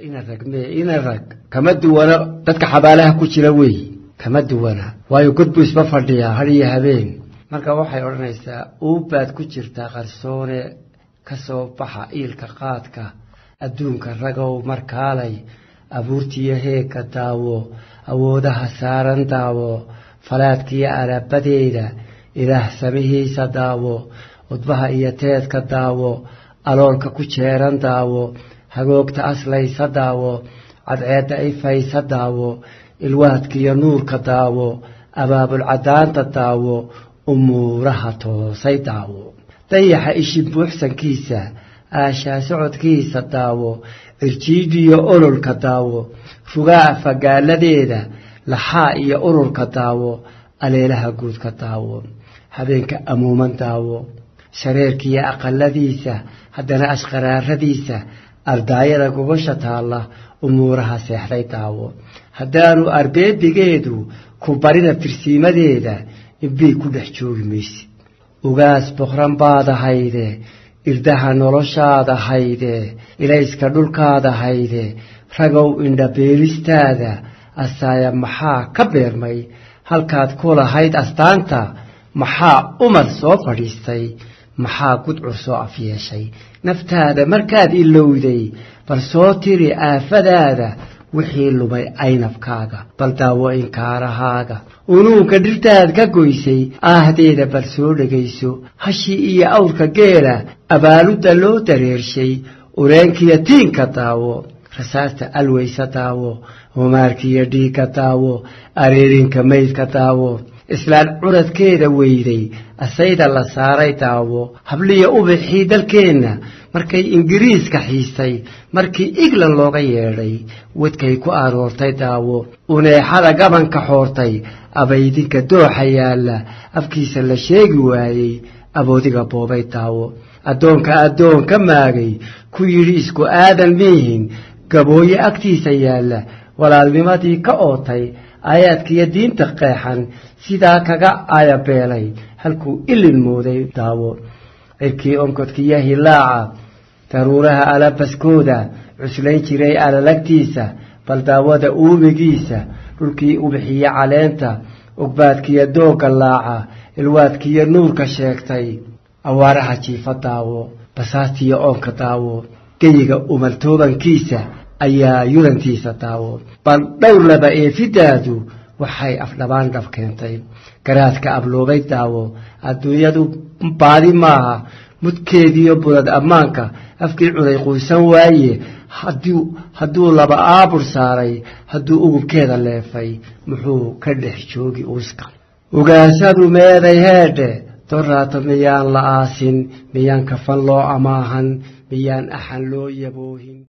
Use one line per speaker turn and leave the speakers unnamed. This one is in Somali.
ina rag me ina rag. Kama duwana dadka xabaalaha ku jira weey kama duwana. Waayo god buu isma fadhiyaa har iyo habeen. Marka waxay odhanaysaa uubaad ku jirtaa qarsoone ka soo baxa iilka qaadka adduunka ragow markaalay abuurtiyo heegka daawo awoodaha saaran daawo falaadkiyo arabadeeda ilaah samihiisa daawo udbaha iyo teedka daawo aloolka ku jeeran daawo hagoogta aslaysa daawo cadceedda ifaysa daawo ilwaadkiiyo nuurka daawo abaabulcadaanta daawo umuuraha toosay daawo. Dayaxa ishi buuxsankiisa aashaa socodkiisa daawo cirjiidhiyo ololka daawo rugaa fagaaladeeda laxaa iyo ururka daawo aleelaha guudka daawo habeenka amuuman daawo shareerkiiyo aqaladiisa haddana ashqaraaradiisa ardaayada gogosha taalla umuuraha seexday daawo. Haddaanu arbeebigeedu ku barida tirsiimadeeda inbii ku dhex joogi mayse ugaas boqran baad ahayde irdaha noloshaada hayde ilayska dhulkaada hayde ragow indhabeelistaada asaaya maxaa ka beermay? Halkaad ku lahayd astaanta maxaa umar soo fadhiistay maxaa gudcur soo afyeeshay? Naftaada markaad ilowday bal soo tiri aafadaada wixii lumay aynabkaaga bal daawo inkaarahaaga. Unuunka dhirtaad ka goysay aahdeeda bal soo dhegayso. Hashii iyo awrka geela abaaludda loo dareershay ureenkiyo tiinka daawo. Rasaasta alwaysa daawo humaarkiiyo dhiigga daawo areerinka maydka daawo islaan curadkeeda weyday asayda la saaray daawo habliya ubixii dalkeenna markay ingiriiska xiistay markii england looga yeedhay wadkay ku aroortay daawo uneexada gabanka xoortay abaydinka dooxa yaalla afkiisa la sheegi waayey aboodiga boobay daawo addoonka addoon ka maagay ku yidhi isku aadan miihin gabooye agtiisa yaalla walaalnimadii ka ootay aayaadkiiyo diinta qeexan sidaa kaga aayabeelay halkuu ilin mooday daawo. Cirkii onkodkiiyo hilaaca daruuraha alabaskooda cuslayn jiray alalagtiisa bal daawada uumigiisa dhulkii ubixiyo caleenta ogbaadkiiyo doogga laaca ilwaadkiiyo nuurka sheegtay. Awaaraha jiifa daawo basaastiyo oonka daawo geyiga umaltoobankiisa ayaa yurantiisa daawo bal dhowr laba eefidaadu waxay afdhabaan dhab keentay. Garaadka abloobay daawo. Adduunyadu baadi maaha. Mudkeediyo budad ammaanka. Afkii cuday quusan waaye. Hadduu laba aabur saaray hadduu ugubkeeda leefay muxuu ka dhex joogi uuska. Ugaasadu meeday heedhe. Doraato miyaan la aasin miyaan kafan loo amaahan miyaan axan loo yaboohin